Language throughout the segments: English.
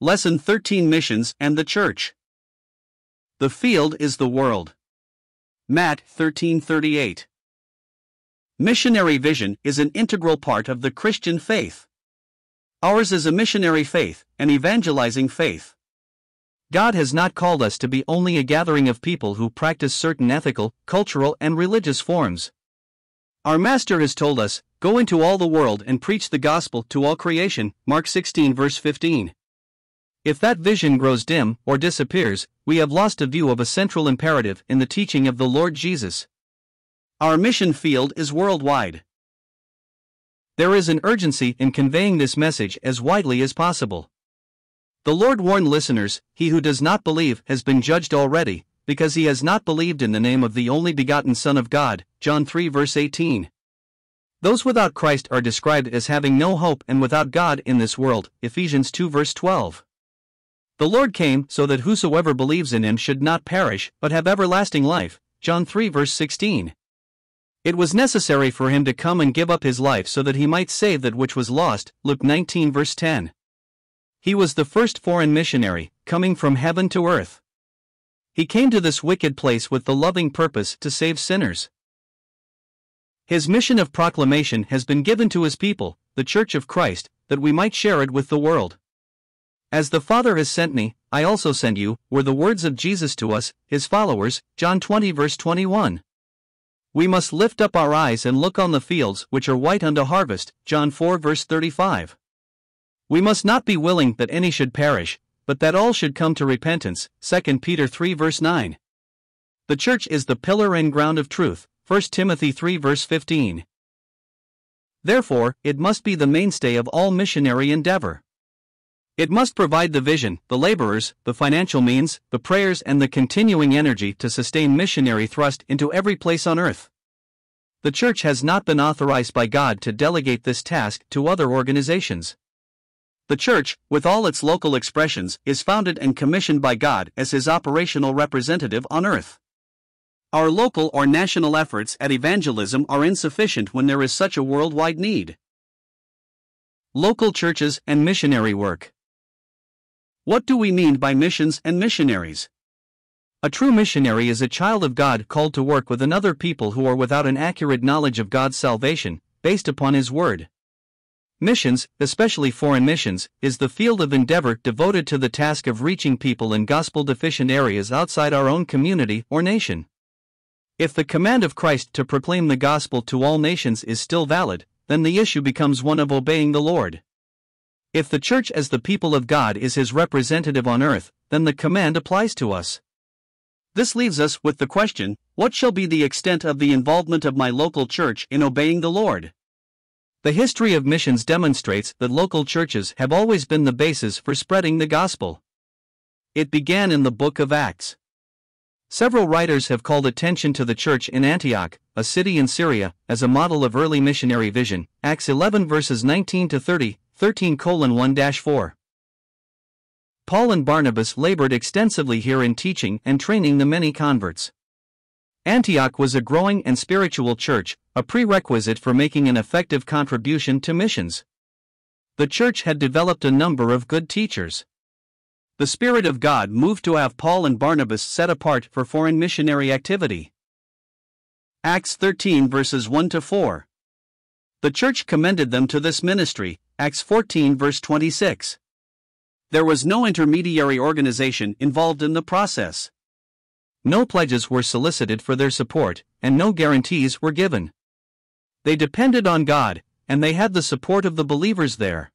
Lesson 13 Missions and the Church. The field is the world. Matt 13:38. Missionary vision is an integral part of the Christian faith. Ours is a missionary faith, an evangelizing faith. God has not called us to be only a gathering of people who practice certain ethical, cultural, and religious forms. Our Master has told us, Go into all the world and preach the gospel to all creation. Mark 16, verse 15. If that vision grows dim or disappears, we have lost a view of a central imperative in the teaching of the Lord Jesus. Our mission field is worldwide. There is an urgency in conveying this message as widely as possible. The Lord warned listeners He who does not believe has been judged already, because he has not believed in the name of the only begotten Son of God. John 3 verse 18. Those without Christ are described as having no hope and without God in this world. Ephesians 2 verse 12. The Lord came so that whosoever believes in him should not perish, but have everlasting life. John 3 verse 16. It was necessary for him to come and give up his life so that he might save that which was lost. Luke 19 verse 10. He was the first foreign missionary, coming from heaven to earth. He came to this wicked place with the loving purpose to save sinners. His mission of proclamation has been given to his people, the Church of Christ, that we might share it with the world. As the Father has sent me, I also send you, were the words of Jesus to us, his followers, John 20 verse 21. We must lift up our eyes and look on the fields which are white unto harvest, John 4 verse 35. We must not be willing that any should perish, but that all should come to repentance, 2 Peter 3 verse 9. The church is the pillar and ground of truth, 1 Timothy 3 verse 15. Therefore, it must be the mainstay of all missionary endeavor. It must provide the vision, the laborers, the financial means, the prayers, and the continuing energy to sustain missionary thrust into every place on earth. The Church has not been authorized by God to delegate this task to other organizations. The Church, with all its local expressions, is founded and commissioned by God as His operational representative on earth. Our local or national efforts at evangelism are insufficient when there is such a worldwide need. Local churches and missionary work. What do we mean by missions and missionaries? A true missionary is a child of God called to work with another people who are without an accurate knowledge of God's salvation, based upon His Word. Missions, especially foreign missions, is the field of endeavor devoted to the task of reaching people in gospel deficient areas outside our own community or nation. If the command of Christ to proclaim the gospel to all nations is still valid, then the issue becomes one of obeying the Lord. If the church as the people of God is his representative on earth, then the command applies to us. This leaves us with the question what shall be the extent of the involvement of my local church in obeying the Lord? The history of missions demonstrates that local churches have always been the basis for spreading the gospel. It began in the book of Acts. Several writers have called attention to the church in Antioch, a city in Syria, as a model of early missionary vision. Acts 11 verses 19 to 30, 13 1 4. Paul and Barnabas labored extensively here in teaching and training the many converts. Antioch was a growing and spiritual church, a prerequisite for making an effective contribution to missions. The church had developed a number of good teachers the Spirit of God moved to have Paul and Barnabas set apart for foreign missionary activity. Acts 13 verses 1 to 4. The church commended them to this ministry, Acts 14 verse 26. There was no intermediary organization involved in the process. No pledges were solicited for their support, and no guarantees were given. They depended on God, and they had the support of the believers there.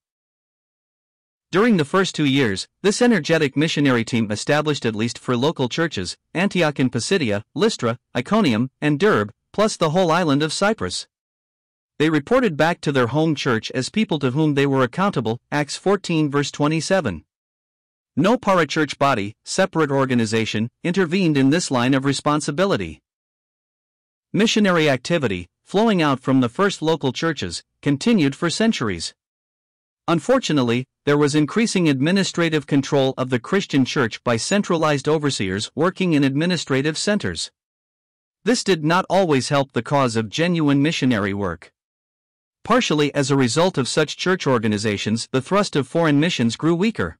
During the first two years, this energetic missionary team established at least for local churches Antioch in Pisidia, Lystra, Iconium, and Derbe, plus the whole island of Cyprus. They reported back to their home church as people to whom they were accountable, Acts 14 verse 27. No parachurch body, separate organization, intervened in this line of responsibility. Missionary activity, flowing out from the first local churches, continued for centuries. Unfortunately, there was increasing administrative control of the Christian church by centralized overseers working in administrative centers. This did not always help the cause of genuine missionary work. Partially as a result of such church organizations, the thrust of foreign missions grew weaker.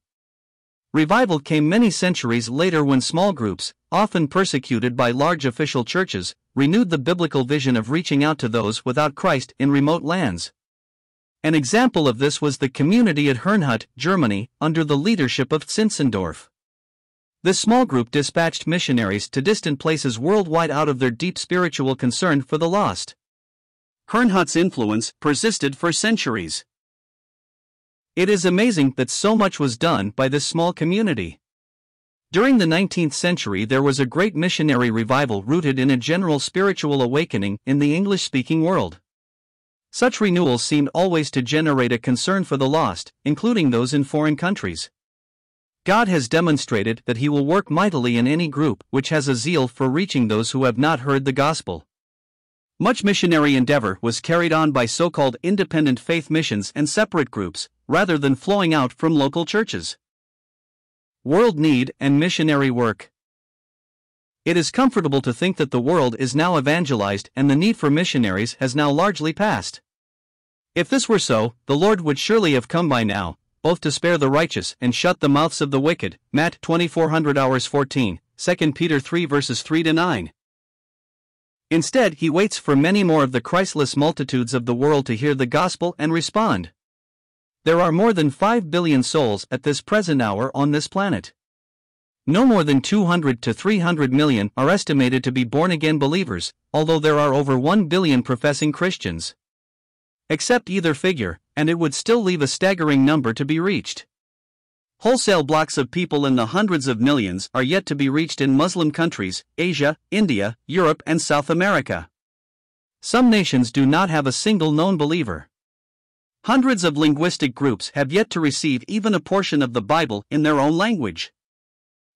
Revival came many centuries later when small groups, often persecuted by large official churches, renewed the biblical vision of reaching out to those without Christ in remote lands. An example of this was the community at Herrnhut, Germany, under the leadership of Zinzendorf. This small group dispatched missionaries to distant places worldwide out of their deep spiritual concern for the lost. Herrnhut's influence persisted for centuries. It is amazing that so much was done by this small community. During the 19th century, there was a great missionary revival rooted in a general spiritual awakening in the English speaking world. Such renewals seemed always to generate a concern for the lost, including those in foreign countries. God has demonstrated that He will work mightily in any group which has a zeal for reaching those who have not heard the gospel. Much missionary endeavor was carried on by so called independent faith missions and separate groups, rather than flowing out from local churches. World need and missionary work. It is comfortable to think that the world is now evangelized and the need for missionaries has now largely passed. If this were so, the Lord would surely have come by now, both to spare the righteous and shut the mouths of the wicked. Matt 2400 hours 14, 2 Peter 3 verses 3 to 9. Instead, he waits for many more of the Christless multitudes of the world to hear the gospel and respond. There are more than 5 billion souls at this present hour on this planet. No more than 200 to 300 million are estimated to be born again believers, although there are over 1 billion professing Christians. Accept either figure, and it would still leave a staggering number to be reached. Wholesale blocks of people in the hundreds of millions are yet to be reached in Muslim countries, Asia, India, Europe, and South America. Some nations do not have a single known believer. Hundreds of linguistic groups have yet to receive even a portion of the Bible in their own language.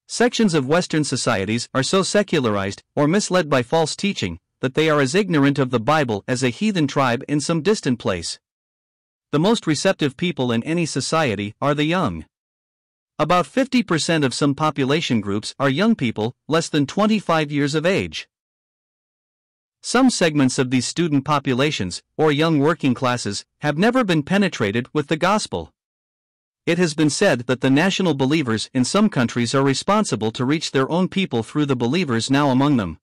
Sections of Western societies are so secularized or misled by false teaching that they are as ignorant of the Bible as a heathen tribe in some distant place. The most receptive people in any society are the young. About 50% of some population groups are young people, less than 25 years of age. Some segments of these student populations, or young working classes, have never been penetrated with the gospel. It has been said that the national believers in some countries are responsible to reach their own people through the believers now among them.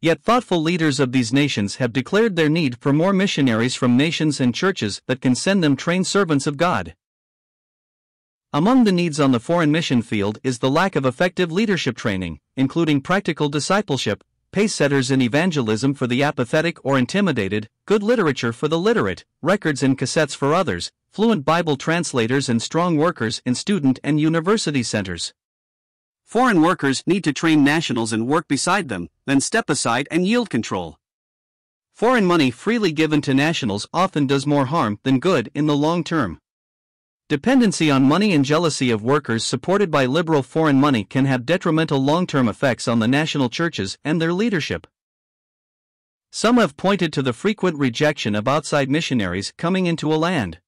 Yet thoughtful leaders of these nations have declared their need for more missionaries from nations and churches that can send them trained servants of God. Among the needs on the foreign mission field is the lack of effective leadership training, including practical discipleship, pace setters in evangelism for the apathetic or intimidated, good literature for the literate, records and cassettes for others, fluent Bible translators, and strong workers in student and university centers. Foreign workers need to train nationals and work beside them, then step aside and yield control. Foreign money freely given to nationals often does more harm than good in the long term. Dependency on money and jealousy of workers supported by liberal foreign money can have detrimental long term effects on the national churches and their leadership. Some have pointed to the frequent rejection of outside missionaries coming into a land.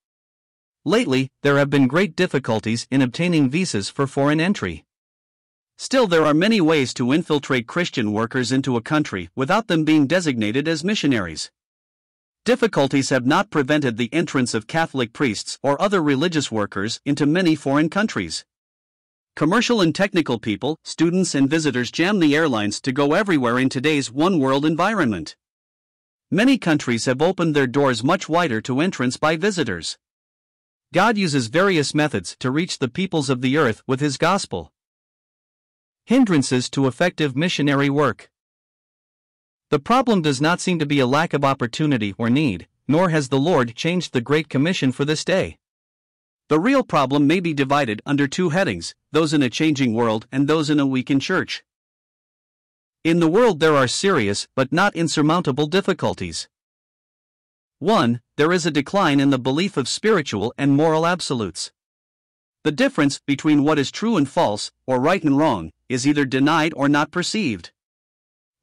Lately, there have been great difficulties in obtaining visas for foreign entry. Still, there are many ways to infiltrate Christian workers into a country without them being designated as missionaries. Difficulties have not prevented the entrance of Catholic priests or other religious workers into many foreign countries. Commercial and technical people, students, and visitors jam the airlines to go everywhere in today's one world environment. Many countries have opened their doors much wider to entrance by visitors. God uses various methods to reach the peoples of the earth with His gospel. Hindrances to effective missionary work. The problem does not seem to be a lack of opportunity or need, nor has the Lord changed the Great Commission for this day. The real problem may be divided under two headings those in a changing world and those in a weakened church. In the world, there are serious but not insurmountable difficulties. 1. There is a decline in the belief of spiritual and moral absolutes. The difference between what is true and false, or right and wrong, is either denied or not perceived.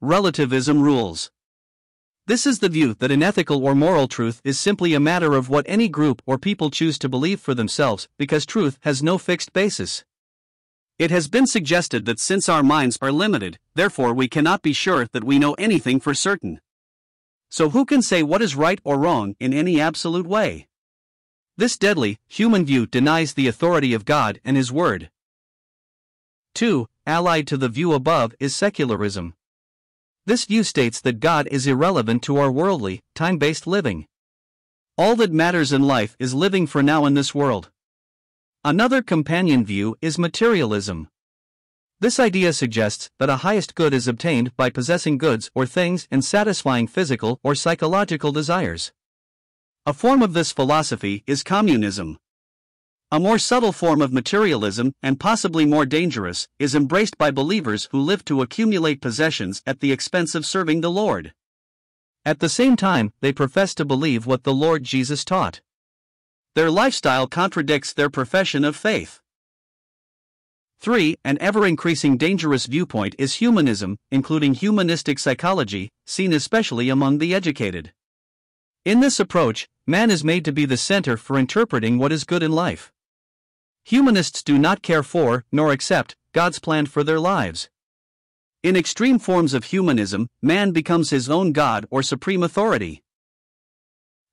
Relativism rules. This is the view that an ethical or moral truth is simply a matter of what any group or people choose to believe for themselves because truth has no fixed basis. It has been suggested that since our minds are limited, therefore we cannot be sure that we know anything for certain. So, who can say what is right or wrong in any absolute way? This deadly, human view denies the authority of God and His Word. 2. Allied to the view above is secularism. This view states that God is irrelevant to our worldly, time based living. All that matters in life is living for now in this world. Another companion view is materialism. This idea suggests that a highest good is obtained by possessing goods or things and satisfying physical or psychological desires. A form of this philosophy is communism. A more subtle form of materialism, and possibly more dangerous, is embraced by believers who live to accumulate possessions at the expense of serving the Lord. At the same time, they profess to believe what the Lord Jesus taught. Their lifestyle contradicts their profession of faith. 3. An ever increasing dangerous viewpoint is humanism, including humanistic psychology, seen especially among the educated. In this approach, man is made to be the center for interpreting what is good in life. Humanists do not care for, nor accept, God's plan for their lives. In extreme forms of humanism, man becomes his own God or supreme authority.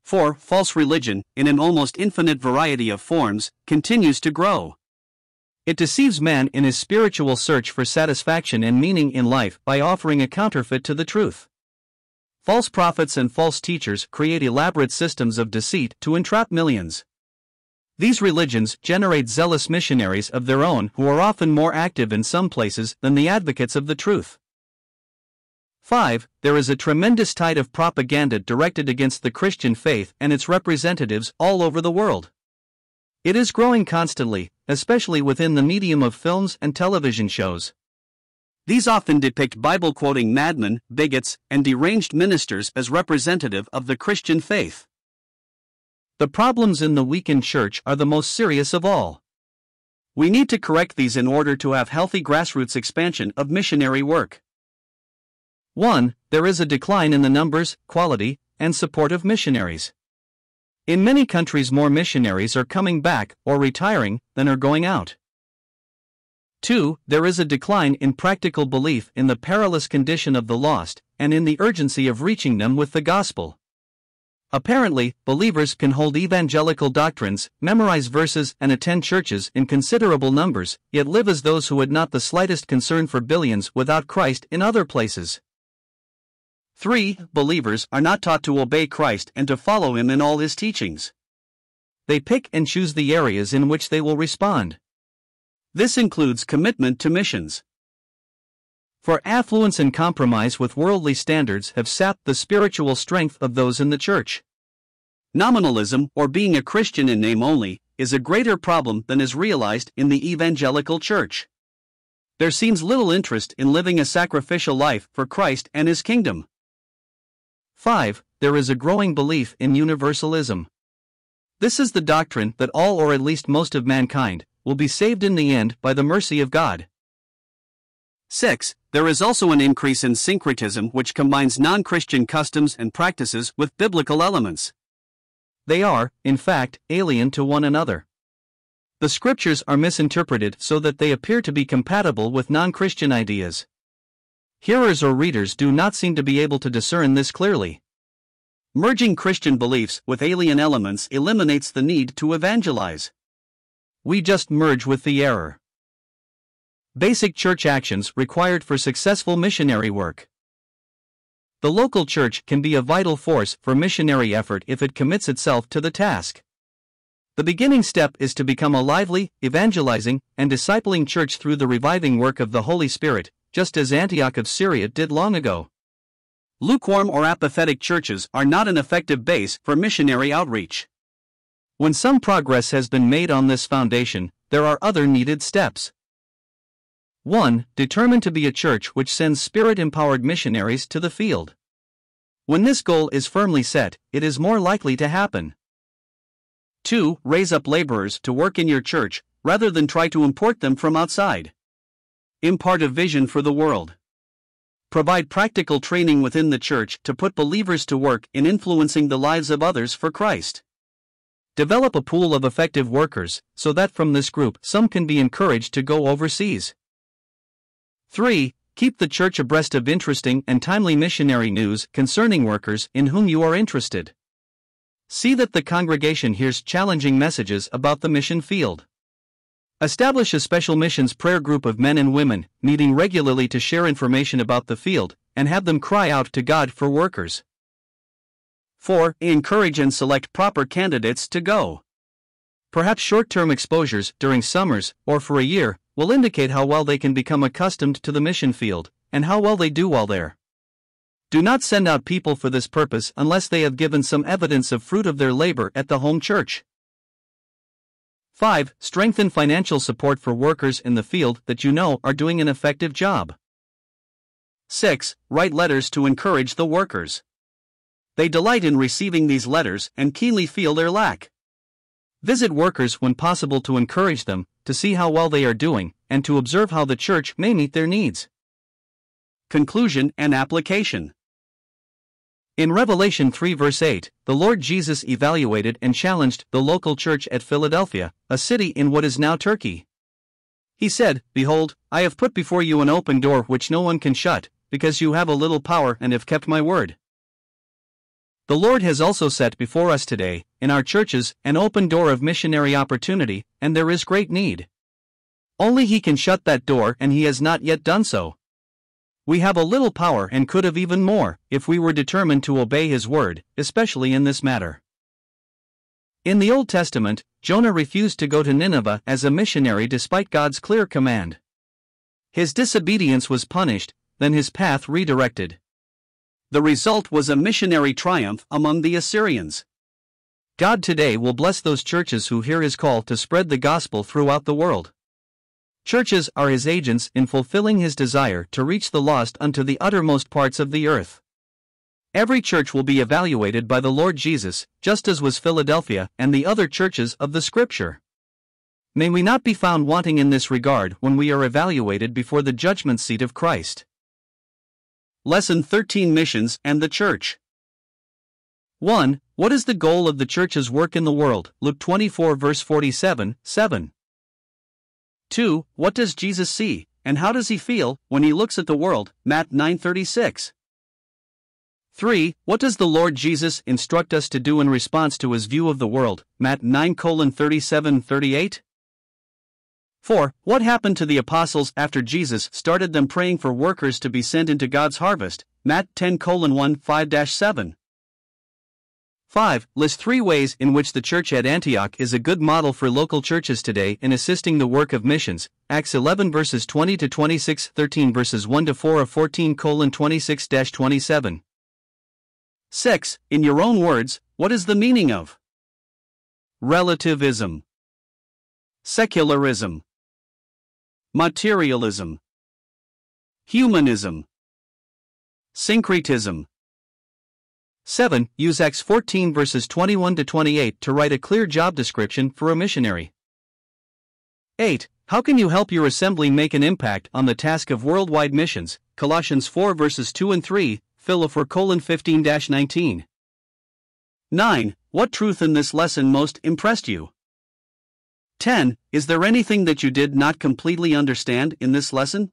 4. False religion, in an almost infinite variety of forms, continues to grow. It deceives man in his spiritual search for satisfaction and meaning in life by offering a counterfeit to the truth. False prophets and false teachers create elaborate systems of deceit to entrap millions. These religions generate zealous missionaries of their own who are often more active in some places than the advocates of the truth. 5. There is a tremendous tide of propaganda directed against the Christian faith and its representatives all over the world. It is growing constantly, especially within the medium of films and television shows. These often depict Bible quoting madmen, bigots, and deranged ministers as representative of the Christian faith. The problems in the weakened church are the most serious of all. We need to correct these in order to have healthy grassroots expansion of missionary work. 1. There is a decline in the numbers, quality, and support of missionaries. In many countries, more missionaries are coming back or retiring than are going out. 2. There is a decline in practical belief in the perilous condition of the lost and in the urgency of reaching them with the gospel. Apparently, believers can hold evangelical doctrines, memorize verses, and attend churches in considerable numbers, yet live as those who had not the slightest concern for billions without Christ in other places. 3. Believers are not taught to obey Christ and to follow Him in all His teachings. They pick and choose the areas in which they will respond. This includes commitment to missions. For affluence and compromise with worldly standards have sapped the spiritual strength of those in the church. Nominalism, or being a Christian in name only, is a greater problem than is realized in the evangelical church. There seems little interest in living a sacrificial life for Christ and His kingdom. 5. There is a growing belief in universalism. This is the doctrine that all or at least most of mankind will be saved in the end by the mercy of God. 6. There is also an increase in syncretism which combines non Christian customs and practices with biblical elements. They are, in fact, alien to one another. The scriptures are misinterpreted so that they appear to be compatible with non Christian ideas. Hearers or readers do not seem to be able to discern this clearly. Merging Christian beliefs with alien elements eliminates the need to evangelize. We just merge with the error. Basic church actions required for successful missionary work. The local church can be a vital force for missionary effort if it commits itself to the task. The beginning step is to become a lively, evangelizing, and discipling church through the reviving work of the Holy Spirit, just as Antioch of Syria did long ago. Lukewarm or apathetic churches are not an effective base for missionary outreach. When some progress has been made on this foundation, there are other needed steps. 1. Determine to be a church which sends spirit empowered missionaries to the field. When this goal is firmly set, it is more likely to happen. 2. Raise up laborers to work in your church, rather than try to import them from outside. Impart a vision for the world. Provide practical training within the church to put believers to work in influencing the lives of others for Christ. Develop a pool of effective workers, so that from this group some can be encouraged to go overseas. 3. Keep the church abreast of interesting and timely missionary news concerning workers in whom you are interested. See that the congregation hears challenging messages about the mission field. Establish a special missions prayer group of men and women, meeting regularly to share information about the field, and have them cry out to God for workers. 4. Encourage and select proper candidates to go. Perhaps short term exposures during summers or for a year will indicate how well they can become accustomed to the mission field and how well they do while there. Do not send out people for this purpose unless they have given some evidence of fruit of their labor at the home church. 5. Strengthen financial support for workers in the field that you know are doing an effective job. 6. Write letters to encourage the workers. They delight in receiving these letters and keenly feel their lack. Visit workers when possible to encourage them, to see how well they are doing, and to observe how the church may meet their needs. Conclusion and application. In Revelation 3 verse 8, the Lord Jesus evaluated and challenged the local church at Philadelphia, a city in what is now Turkey. He said, Behold, I have put before you an open door which no one can shut, because you have a little power and have kept my word. The Lord has also set before us today, in our churches, an open door of missionary opportunity, and there is great need. Only He can shut that door, and He has not yet done so. We have a little power and could have even more if we were determined to obey His word, especially in this matter. In the Old Testament, Jonah refused to go to Nineveh as a missionary despite God's clear command. His disobedience was punished, then his path redirected. The result was a missionary triumph among the Assyrians. God today will bless those churches who hear his call to spread the gospel throughout the world. Churches are his agents in fulfilling his desire to reach the lost unto the uttermost parts of the earth. Every church will be evaluated by the Lord Jesus, just as was Philadelphia and the other churches of the Scripture. May we not be found wanting in this regard when we are evaluated before the judgment seat of Christ. Lesson 13 Missions and the Church. 1. What is the goal of the church's work in the world? Luke 24, verse 47 7. 2. What does Jesus see, and how does he feel when he looks at the world? Matt 9:36. 3. What does the Lord Jesus instruct us to do in response to his view of the world? Matt 9:37-38. 4. What happened to the apostles after Jesus started them praying for workers to be sent into God's harvest? Matt 10:1 5-7. 5. List three ways in which the church at Antioch is a good model for local churches today in assisting the work of missions. Acts 11 verses 20 to 26, 13 verses 1 to 4 of 14 colon 26 27. 6. In your own words, what is the meaning of relativism, secularism, materialism, humanism, syncretism? 7. Use Acts 14 verses 21 to 28 to write a clear job description for a missionary. 8. How can you help your assembly make an impact on the task of worldwide missions? Colossians 4 verses 2 and 3, Philippians colon 15 19. 9. What truth in this lesson most impressed you? 10. Is there anything that you did not completely understand in this lesson?